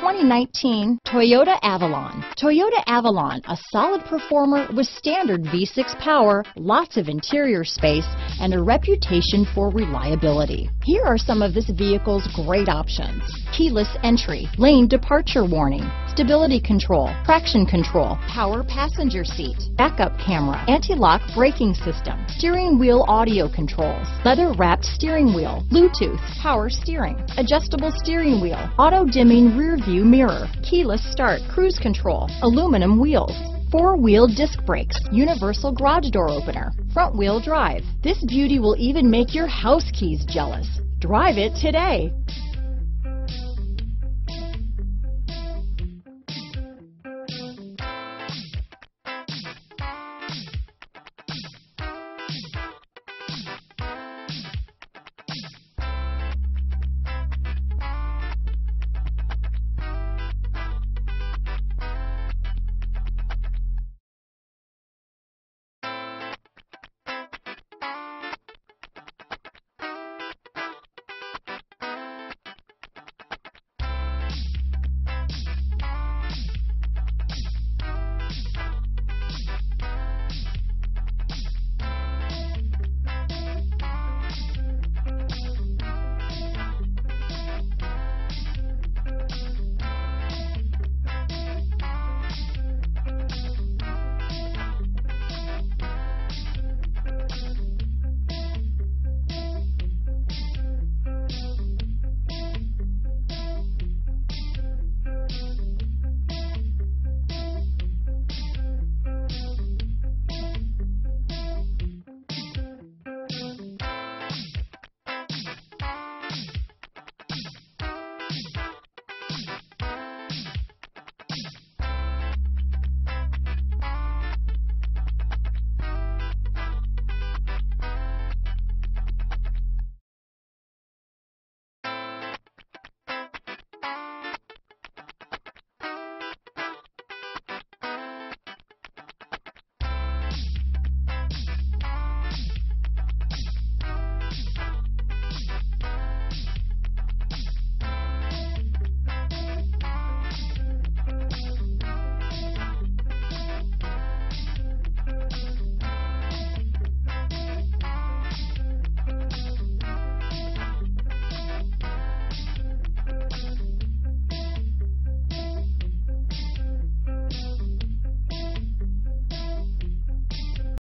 2019 Toyota Avalon. Toyota Avalon, a solid performer with standard V6 power, lots of interior space, and a reputation for reliability. Here are some of this vehicle's great options. Keyless entry, lane departure warning, stability control, traction control, power passenger seat, backup camera, anti-lock braking system, steering wheel audio controls, leather wrapped steering wheel, Bluetooth, power steering, adjustable steering wheel, auto dimming rear view mirror, keyless start, cruise control, aluminum wheels, four-wheel disc brakes, universal garage door opener, front wheel drive. This beauty will even make your house keys jealous. Drive it today.